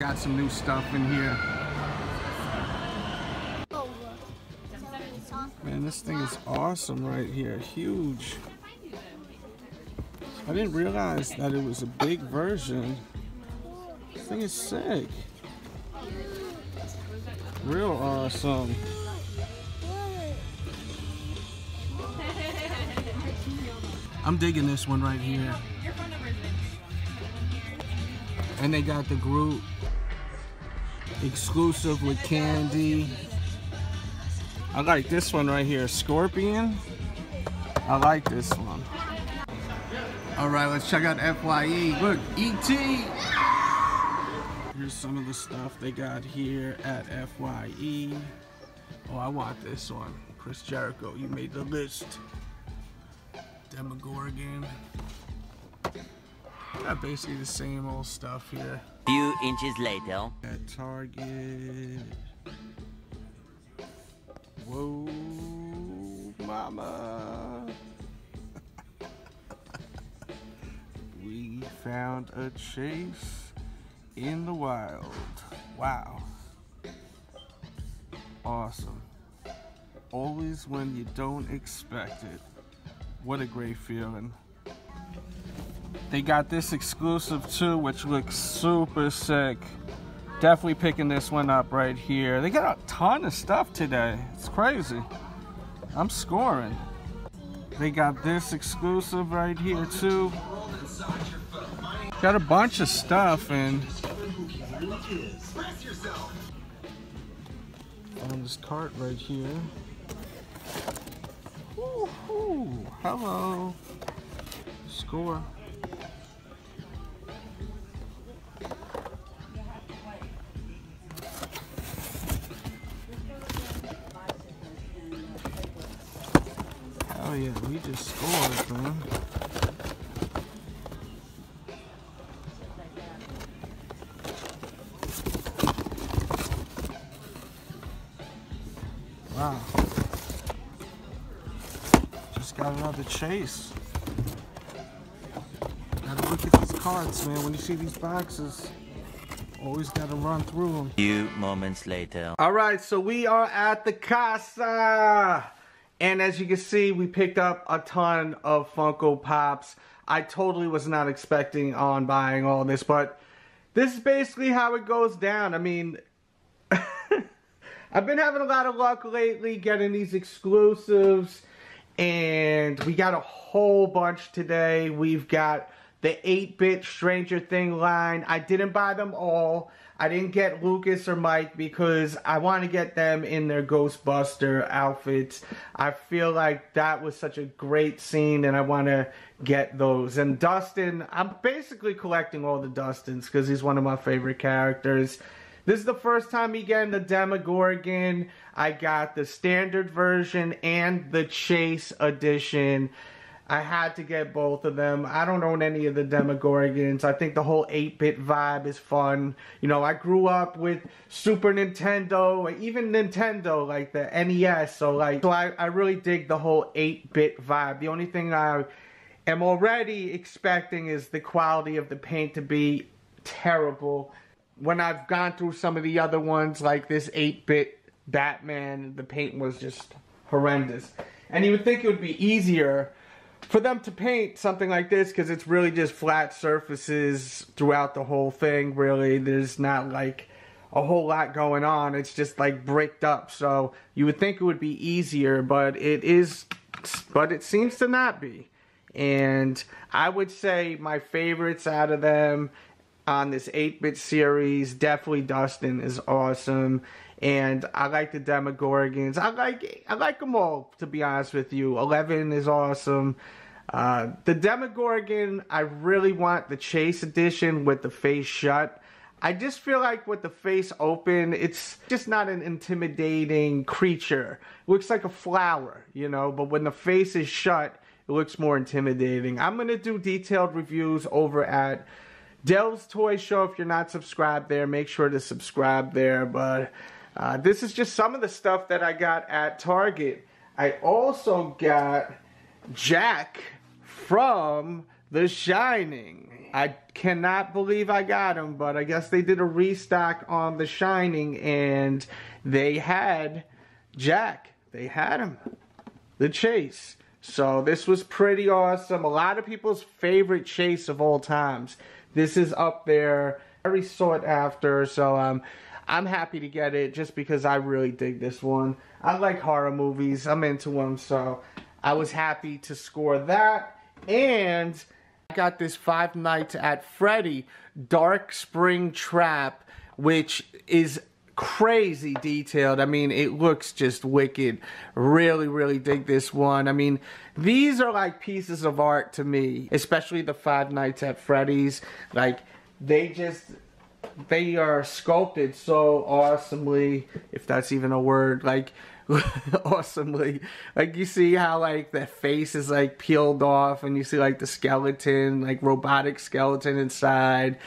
Got some new stuff in here. Man, this thing is awesome right here. Huge. I didn't realize that it was a big version. This thing is sick. Real awesome. I'm digging this one right here. And they got the Groot exclusive with candy. I like this one right here, Scorpion. I like this one. All right, let's check out FYE. Look, ET. Here's some of the stuff they got here at FYE. Oh, I want this one. Chris Jericho, you made the list. Demogorgon. Got basically the same old stuff here. Few inches later. At Target. Whoa, mama. we found a chase in the wild. Wow. Awesome. Always when you don't expect it. What a great feeling. They got this exclusive too, which looks super sick. Definitely picking this one up right here. They got a ton of stuff today. It's crazy. I'm scoring. They got this exclusive right here too. Got a bunch of stuff and on this cart right here. Hello. Score. Oh yeah, we just scored, man. Wow. Just got another chase. Gotta look at these cards, man. When you see these boxes, always gotta run through them. Few moments later. All right, so we are at the casa. And as you can see, we picked up a ton of Funko Pops. I totally was not expecting on buying all this, but this is basically how it goes down. I mean, I've been having a lot of luck lately getting these exclusives, and we got a whole bunch today. We've got the 8-bit Stranger Thing line. I didn't buy them all. I didn't get Lucas or Mike because I want to get them in their Ghostbuster outfits. I feel like that was such a great scene and I want to get those. And Dustin, I'm basically collecting all the Dustins because he's one of my favorite characters. This is the first time me getting the Demogorgon. I got the standard version and the Chase edition. I had to get both of them. I don't own any of the Demogorgons. I think the whole 8-bit vibe is fun. You know, I grew up with Super Nintendo, even Nintendo, like the NES. So, like, so I, I really dig the whole 8-bit vibe. The only thing I am already expecting is the quality of the paint to be terrible. When I've gone through some of the other ones, like this 8-bit Batman, the paint was just horrendous. And you would think it would be easier for them to paint something like this because it's really just flat surfaces throughout the whole thing really. There's not like a whole lot going on. It's just like bricked up. So you would think it would be easier but it is but it seems to not be. And I would say my favorites out of them on this 8-bit series definitely Dustin is awesome and I like the Demogorgons. I like I like them all to be honest with you. Eleven is awesome. Uh, the Demogorgon, I really want the Chase edition with the face shut. I just feel like with the face open, it's just not an intimidating creature. It looks like a flower, you know, but when the face is shut, it looks more intimidating. I'm going to do detailed reviews over at Delz Toy Show. If you're not subscribed there, make sure to subscribe there. But uh, this is just some of the stuff that I got at Target. I also got Jack from The Shining. I cannot believe I got him, but I guess they did a restock on The Shining and they had Jack. They had him. The Chase. So this was pretty awesome. A lot of people's favorite chase of all times. This is up there, very sought after. So um, I'm happy to get it just because I really dig this one. I like horror movies. I'm into them. So I was happy to score that. And I got this Five Nights at Freddy Dark Springtrap, which is crazy detailed. I mean, it looks just wicked. Really, really dig this one. I mean, these are like pieces of art to me, especially the Five Nights at Freddy's. Like, they just, they are sculpted so awesomely, if that's even a word. Like, awesomely. Like you see how like the face is like peeled off and you see like the skeleton, like robotic skeleton inside.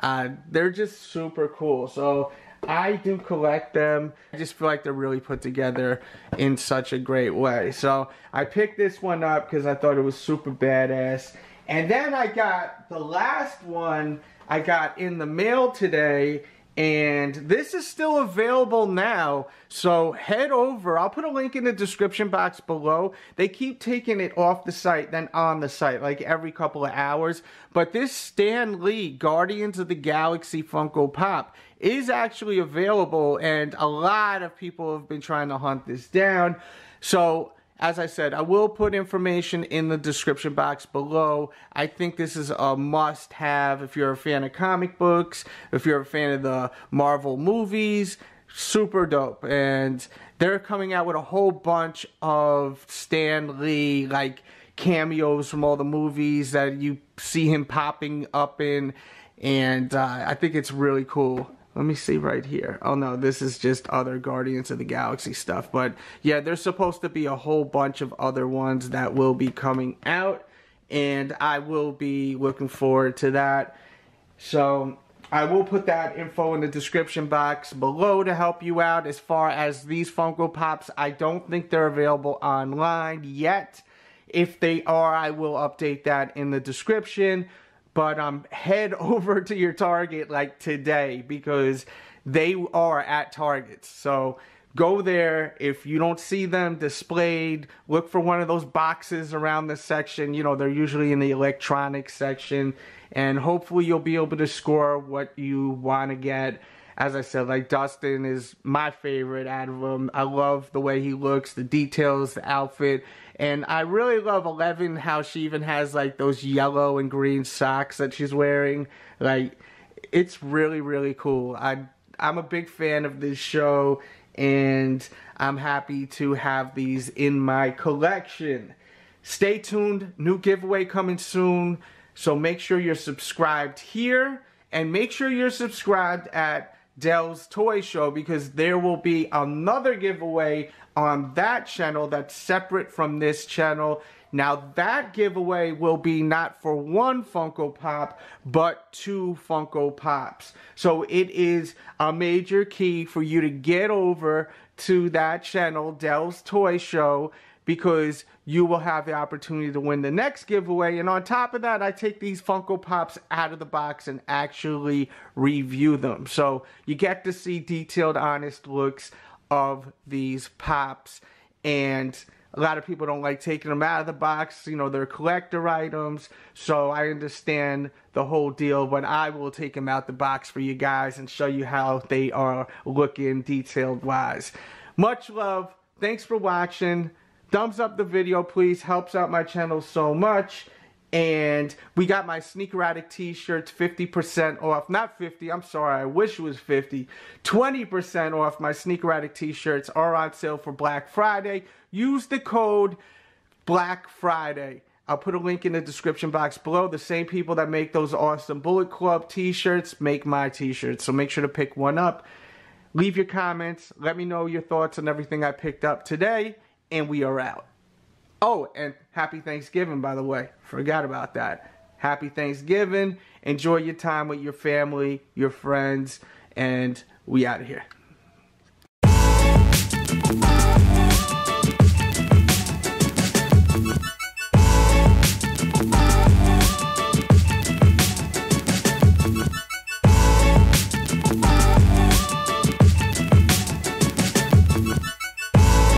Uh, they're just super cool. So I do collect them. I just feel like they're really put together in such a great way. So I picked this one up because I thought it was super badass. And then I got the last one I got in the mail today and this is still available now. So head over i'll put a link in the description box below. They keep taking it off the site then on the site like every couple of hours. But this stan lee guardians of the galaxy funko pop is actually available and a lot of people have been trying to hunt this down. So as I said, I will put information in the description box below. I think this is a must have if you're a fan of comic books, if you're a fan of the Marvel movies. Super dope. And they're coming out with a whole bunch of Stan Lee, like cameos from all the movies that you see him popping up in. And uh, I think it's really cool. Let me see right here. Oh no, this is just other Guardians of the Galaxy stuff. But yeah, there's supposed to be a whole bunch of other ones that will be coming out. And I will be looking forward to that. So I will put that info in the description box below to help you out. As far as these Funko Pops, I don't think they're available online yet. If they are, I will update that in the description but um, head over to your Target like today because they are at Targets. So go there. If you don't see them displayed, look for one of those boxes around the section. You know, they're usually in the electronics section. And hopefully you'll be able to score what you want to get. As I said, like Dustin is my favorite out of them. I love the way he looks, the details, the outfit. And I really love Eleven how she even has like those yellow and green socks that she's wearing. Like it's really really cool. I I'm a big fan of this show and I'm happy to have these in my collection. Stay tuned, new giveaway coming soon. So make sure you're subscribed here and make sure you're subscribed at Delz Toy Show because there will be another giveaway on that channel that's separate from this channel. Now that giveaway will be not for one Funko Pop, but two Funko Pops. So it is a major key for you to get over to that channel, Delz Toy Show, because you will have the opportunity to win the next giveaway. And on top of that, I take these Funko Pops out of the box and actually review them. So you get to see detailed, honest looks of these Pops. And a lot of people don't like taking them out of the box. You know, they're collector items. So I understand the whole deal, but I will take them out the box for you guys and show you how they are looking detailed wise. Much love. Thanks for watching thumbs up the video please helps out my channel so much and we got my sneaker addict t-shirts 50% off not 50 i'm sorry i wish it was 50 20% off my sneaker addict t-shirts are on sale for black friday use the code black friday I'll put a link in the description box below. The same people that make those awesome Bullet Club t-shirts make my t-shirts. So make sure to pick one up. Leave your comments. Let me know your thoughts on everything I picked up today and we are out. Oh, and happy Thanksgiving, by the way. Forgot about that. Happy Thanksgiving. Enjoy your time with your family, your friends, and we out of here.